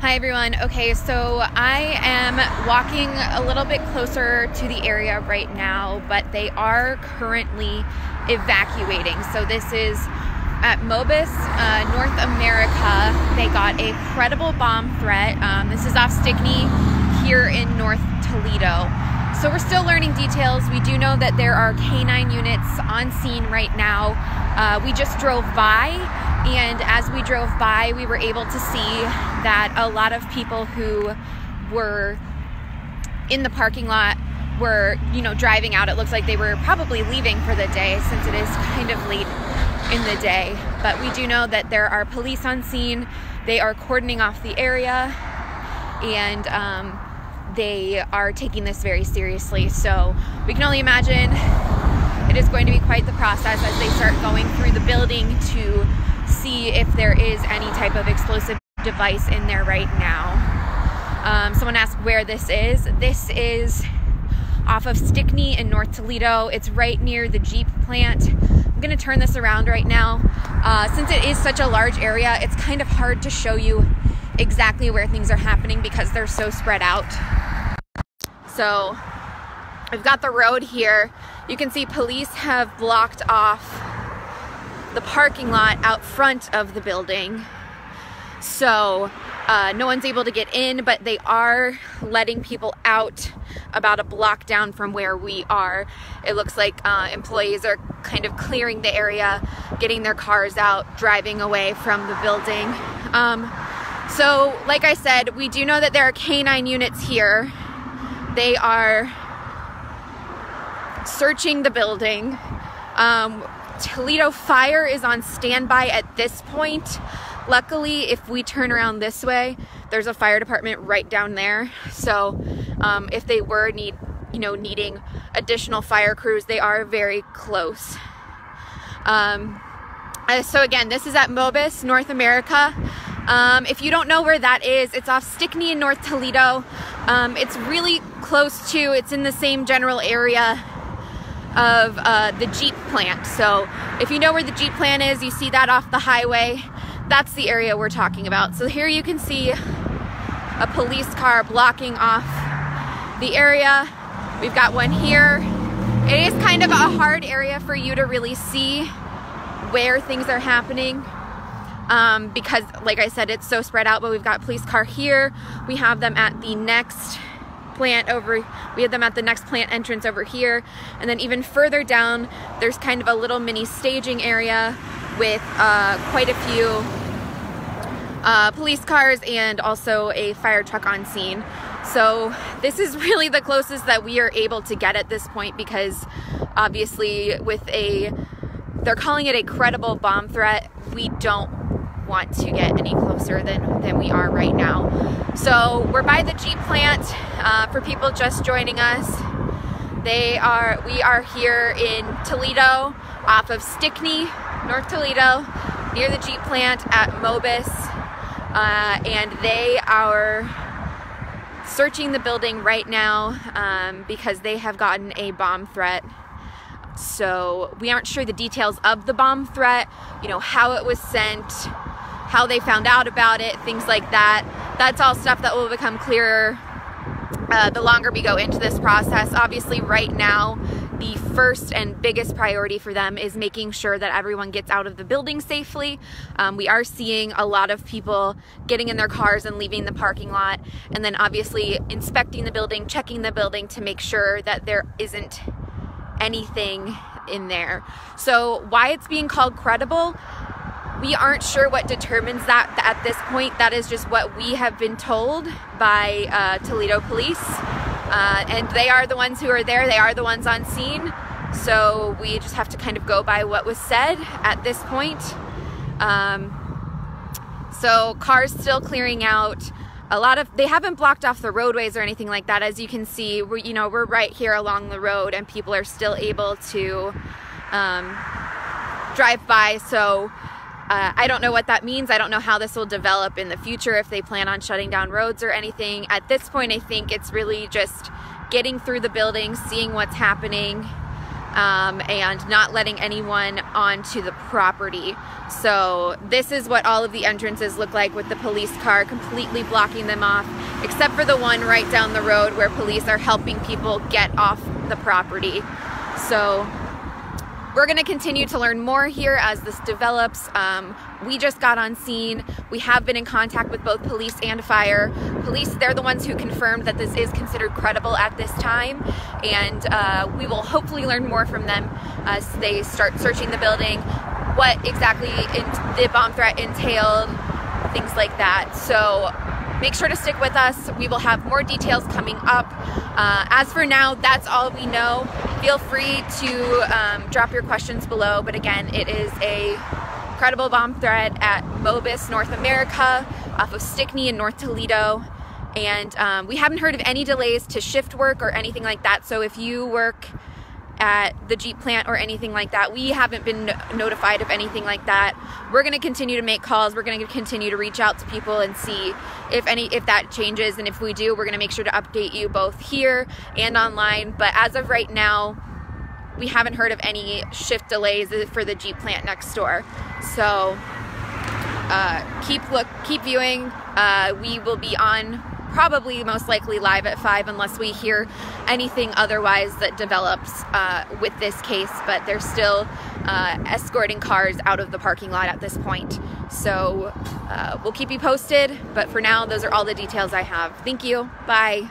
Hi everyone. Okay, so I am walking a little bit closer to the area right now, but they are currently evacuating. So this is at Mobis, uh, North America. They got a credible bomb threat. Um, this is off Stickney here in North Toledo. So we're still learning details. We do know that there are K9 units on scene right now. Uh, we just drove by, and as we drove by, we were able to see that a lot of people who were in the parking lot were, you know, driving out. It looks like they were probably leaving for the day since it is kind of late in the day. But we do know that there are police on scene. They are cordoning off the area, and um, they are taking this very seriously. So we can only imagine it is going to be quite the process as they start going through the building to see if there is any type of explosive device in there right now. Um, someone asked where this is. This is off of Stickney in North Toledo. It's right near the Jeep plant. I'm going to turn this around right now. Uh, since it is such a large area, it's kind of hard to show you exactly where things are happening because they're so spread out. So we've got the road here. You can see police have blocked off the parking lot out front of the building. So uh, no one's able to get in, but they are letting people out about a block down from where we are. It looks like uh, employees are kind of clearing the area, getting their cars out, driving away from the building. Um, so, like I said, we do know that there are K9 units here they are searching the building. Um, Toledo Fire is on standby at this point. Luckily, if we turn around this way, there's a fire department right down there. So um, if they were need, you know, needing additional fire crews, they are very close. Um, uh, so again, this is at Mobis, North America. Um, if you don't know where that is, it's off Stickney in North Toledo. Um, it's really close to, it's in the same general area of uh, the Jeep plant. So if you know where the Jeep plant is, you see that off the highway. That's the area we're talking about. So here you can see a police car blocking off the area. We've got one here. It is kind of a hard area for you to really see where things are happening um, because like I said, it's so spread out, but we've got police car here. We have them at the next plant over, we had them at the next plant entrance over here. And then even further down, there's kind of a little mini staging area with uh, quite a few uh, police cars and also a fire truck on scene. So this is really the closest that we are able to get at this point because obviously with a, they're calling it a credible bomb threat. We don't want to get any closer than, than we are right now. So we're by the Jeep plant uh, for people just joining us. They are, we are here in Toledo off of Stickney, North Toledo, near the Jeep plant at Mobis. Uh, and they are searching the building right now um, because they have gotten a bomb threat. So we aren't sure the details of the bomb threat, you know, how it was sent, how they found out about it, things like that. That's all stuff that will become clearer uh, the longer we go into this process. Obviously, right now, the first and biggest priority for them is making sure that everyone gets out of the building safely. Um, we are seeing a lot of people getting in their cars and leaving the parking lot, and then obviously inspecting the building, checking the building to make sure that there isn't anything in there. So, why it's being called credible, we aren't sure what determines that at this point. That is just what we have been told by uh, Toledo Police. Uh, and they are the ones who are there, they are the ones on scene. So we just have to kind of go by what was said at this point. Um, so cars still clearing out. A lot of they haven't blocked off the roadways or anything like that. As you can see, we're you know we're right here along the road, and people are still able to um, drive by. So uh, I don't know what that means. I don't know how this will develop in the future if they plan on shutting down roads or anything. At this point, I think it's really just getting through the building, seeing what's happening, um, and not letting anyone onto the property. So this is what all of the entrances look like with the police car completely blocking them off, except for the one right down the road where police are helping people get off the property. So we're going to continue to learn more here as this develops. Um, we just got on scene. We have been in contact with both police and fire. Police, they're the ones who confirmed that this is considered credible at this time, and uh, we will hopefully learn more from them as they start searching the building, what exactly the bomb threat entailed, things like that. So make sure to stick with us. We will have more details coming up. Uh, as for now, that's all we know. Feel free to um, drop your questions below, but again, it is a credible bomb threat at Mobis, North America, off of Stickney in North Toledo. And um, we haven't heard of any delays to shift work or anything like that. So if you work at the Jeep plant or anything like that. We haven't been notified of anything like that. We're going to continue to make calls. We're going to continue to reach out to people and see if any if that changes and if we do, we're going to make sure to update you both here and online. But as of right now, we haven't heard of any shift delays for the Jeep plant next door. So uh, keep look keep viewing. Uh, we will be on probably most likely live at 5 unless we hear anything otherwise that develops uh, with this case, but they're still uh, escorting cars out of the parking lot at this point. So uh, we'll keep you posted, but for now, those are all the details I have. Thank you. Bye.